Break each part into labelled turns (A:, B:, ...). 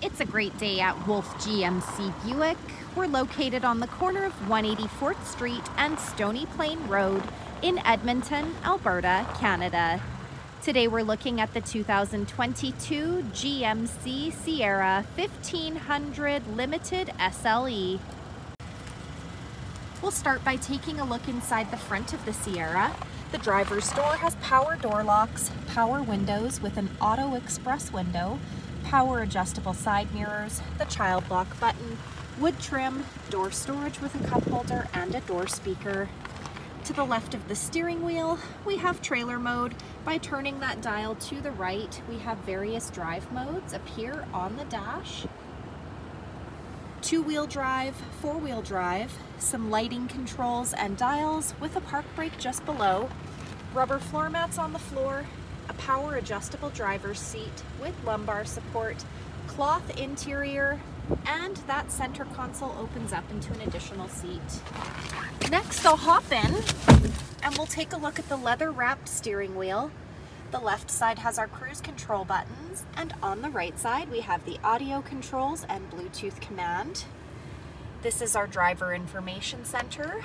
A: It's a great day at Wolfe GMC Buick. We're located on the corner of 184th Street and Stony Plain Road in Edmonton, Alberta, Canada. Today we're looking at the 2022 GMC Sierra 1500 Limited SLE. We'll start by taking a look inside the front of the Sierra. The driver's door has power door locks, power windows with an auto express window, power adjustable side mirrors, the child lock button, wood trim, door storage with a cup holder, and a door speaker. To the left of the steering wheel, we have trailer mode. By turning that dial to the right, we have various drive modes appear on the dash. Two-wheel drive, four-wheel drive, some lighting controls and dials with a park brake just below, rubber floor mats on the floor, power adjustable driver's seat with lumbar support, cloth interior, and that center console opens up into an additional seat. Next, I'll hop in and we'll take a look at the leather wrapped steering wheel. The left side has our cruise control buttons, and on the right side we have the audio controls and Bluetooth command. This is our driver information center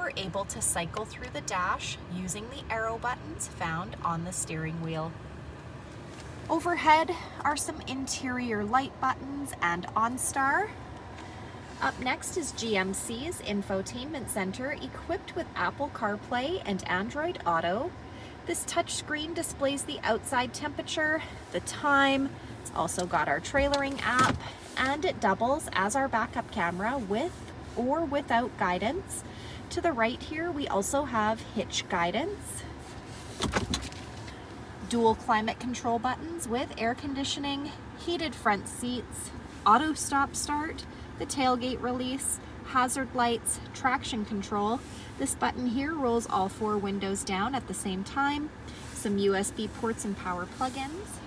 A: we're able to cycle through the dash using the arrow buttons found on the steering wheel. Overhead are some interior light buttons and OnStar. Up next is GMC's infotainment center equipped with Apple CarPlay and Android Auto. This touchscreen displays the outside temperature, the time, it's also got our trailering app, and it doubles as our backup camera with or without guidance. To the right here, we also have hitch guidance, dual climate control buttons with air conditioning, heated front seats, auto stop start, the tailgate release, hazard lights, traction control. This button here rolls all four windows down at the same time, some USB ports and power plug-ins.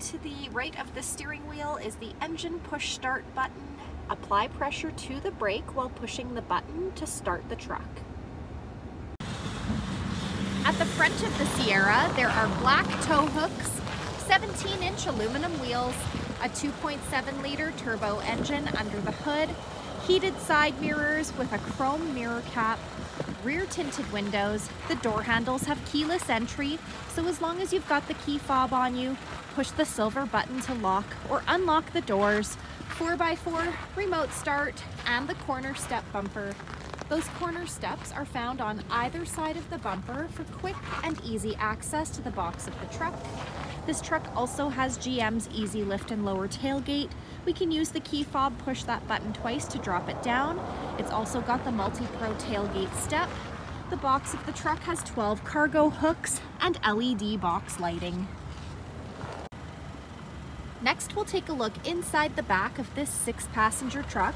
A: To the right of the steering wheel is the engine push start button Apply pressure to the brake while pushing the button to start the truck. At the front of the Sierra, there are black tow hooks, 17-inch aluminum wheels, a 2.7 liter turbo engine under the hood, heated side mirrors with a chrome mirror cap, rear tinted windows, the door handles have keyless entry, so as long as you've got the key fob on you, push the silver button to lock or unlock the doors, 4x4 remote start, and the corner step bumper. Those corner steps are found on either side of the bumper for quick and easy access to the box of the truck. This truck also has GM's easy lift and lower tailgate. We can use the key fob, push that button twice to drop it down. It's also got the multi-pro tailgate step. The box of the truck has 12 cargo hooks and LED box lighting. Next, we'll take a look inside the back of this six passenger truck.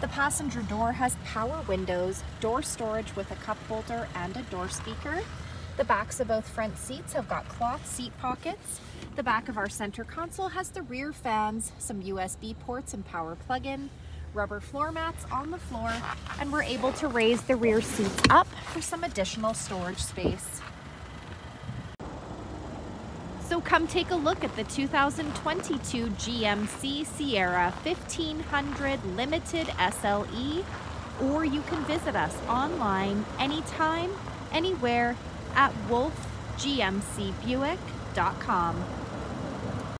A: The passenger door has power windows, door storage with a cup holder and a door speaker. The backs of both front seats have got cloth seat pockets. The back of our center console has the rear fans, some USB ports and power plug-in, rubber floor mats on the floor, and we're able to raise the rear seats up for some additional storage space. So come take a look at the 2022 GMC Sierra 1500 Limited SLE, or you can visit us online anytime, anywhere at wolfegmcbuick.com.